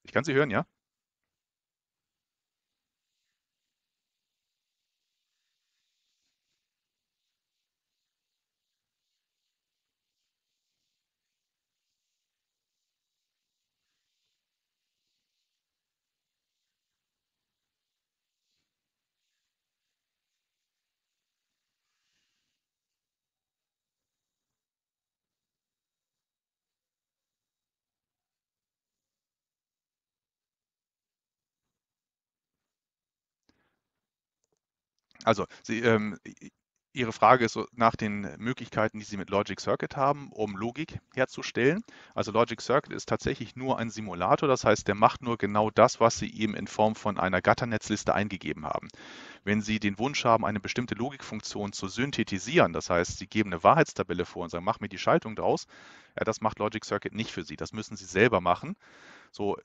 Ich kann Sie hören, ja? Also, Sie, ähm, Ihre Frage ist so nach den Möglichkeiten, die Sie mit Logic Circuit haben, um Logik herzustellen. Also Logic Circuit ist tatsächlich nur ein Simulator, das heißt, der macht nur genau das, was Sie ihm in Form von einer Gatternetzliste eingegeben haben. Wenn Sie den Wunsch haben, eine bestimmte Logikfunktion zu synthetisieren, das heißt, Sie geben eine Wahrheitstabelle vor und sagen, mach mir die Schaltung draus, ja, das macht Logic Circuit nicht für Sie. Das müssen Sie selber machen. So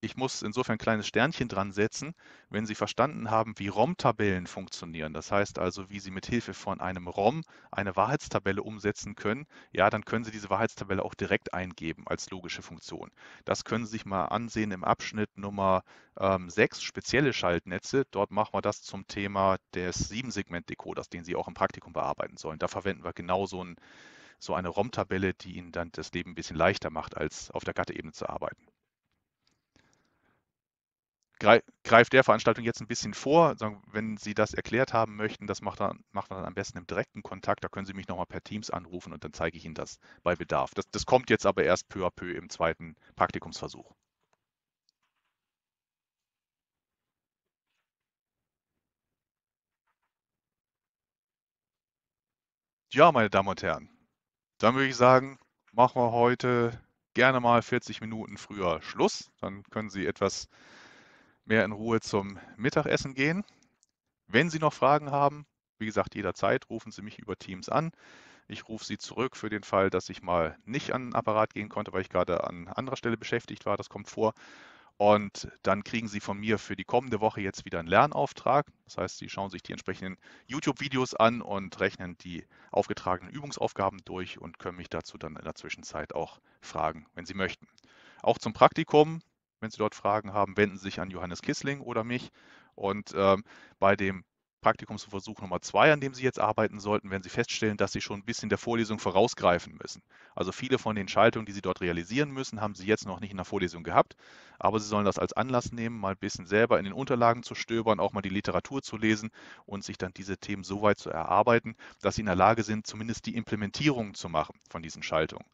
ich muss insofern ein kleines Sternchen dran setzen, wenn Sie verstanden haben, wie ROM-Tabellen funktionieren. Das heißt also, wie Sie mit Hilfe von einem ROM eine Wahrheitstabelle umsetzen können. Ja, dann können Sie diese Wahrheitstabelle auch direkt eingeben als logische Funktion. Das können Sie sich mal ansehen im Abschnitt Nummer ähm, 6, spezielle Schaltnetze. Dort machen wir das zum Thema des 7-Segment-Decoders, den Sie auch im Praktikum bearbeiten sollen. Da verwenden wir genau so, ein, so eine ROM-Tabelle, die Ihnen dann das Leben ein bisschen leichter macht, als auf der Gatte-Ebene zu arbeiten greift der Veranstaltung jetzt ein bisschen vor. Wenn Sie das erklärt haben möchten, das macht, dann, macht man dann am besten im direkten Kontakt. Da können Sie mich nochmal per Teams anrufen und dann zeige ich Ihnen das bei Bedarf. Das, das kommt jetzt aber erst peu à peu im zweiten Praktikumsversuch. Ja, meine Damen und Herren, dann würde ich sagen, machen wir heute gerne mal 40 Minuten früher Schluss. Dann können Sie etwas mehr in Ruhe zum Mittagessen gehen. Wenn Sie noch Fragen haben, wie gesagt, jederzeit rufen Sie mich über Teams an. Ich rufe Sie zurück für den Fall, dass ich mal nicht an den Apparat gehen konnte, weil ich gerade an anderer Stelle beschäftigt war. Das kommt vor. Und dann kriegen Sie von mir für die kommende Woche jetzt wieder einen Lernauftrag. Das heißt, Sie schauen sich die entsprechenden YouTube-Videos an und rechnen die aufgetragenen Übungsaufgaben durch und können mich dazu dann in der Zwischenzeit auch fragen, wenn Sie möchten. Auch zum Praktikum wenn Sie dort Fragen haben, wenden Sie sich an Johannes Kissling oder mich. Und ähm, bei dem Praktikumsversuch Nummer zwei, an dem Sie jetzt arbeiten sollten, werden Sie feststellen, dass Sie schon ein bisschen der Vorlesung vorausgreifen müssen. Also viele von den Schaltungen, die Sie dort realisieren müssen, haben Sie jetzt noch nicht in der Vorlesung gehabt. Aber Sie sollen das als Anlass nehmen, mal ein bisschen selber in den Unterlagen zu stöbern, auch mal die Literatur zu lesen und sich dann diese Themen so weit zu erarbeiten, dass Sie in der Lage sind, zumindest die Implementierung zu machen von diesen Schaltungen.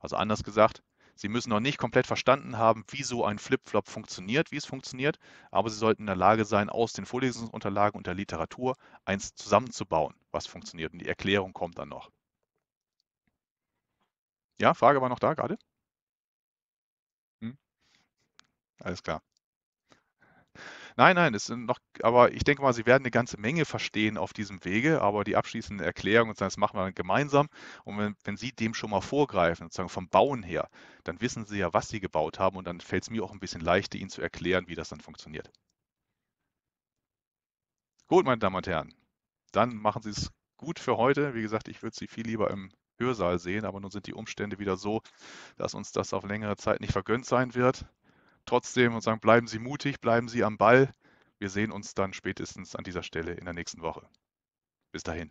Also anders gesagt, Sie müssen noch nicht komplett verstanden haben, wie so ein Flip-Flop funktioniert, wie es funktioniert, aber Sie sollten in der Lage sein, aus den Vorlesungsunterlagen und der Literatur eins zusammenzubauen, was funktioniert. Und die Erklärung kommt dann noch. Ja, Frage war noch da gerade? Hm? Alles klar. Nein, nein, es sind noch, aber ich denke mal, Sie werden eine ganze Menge verstehen auf diesem Wege, aber die abschließende Erklärung, das machen wir gemeinsam. Und wenn, wenn Sie dem schon mal vorgreifen, sozusagen vom Bauen her, dann wissen Sie ja, was Sie gebaut haben und dann fällt es mir auch ein bisschen leichter, Ihnen zu erklären, wie das dann funktioniert. Gut, meine Damen und Herren, dann machen Sie es gut für heute. Wie gesagt, ich würde Sie viel lieber im Hörsaal sehen, aber nun sind die Umstände wieder so, dass uns das auf längere Zeit nicht vergönnt sein wird trotzdem und sagen, bleiben Sie mutig, bleiben Sie am Ball. Wir sehen uns dann spätestens an dieser Stelle in der nächsten Woche. Bis dahin.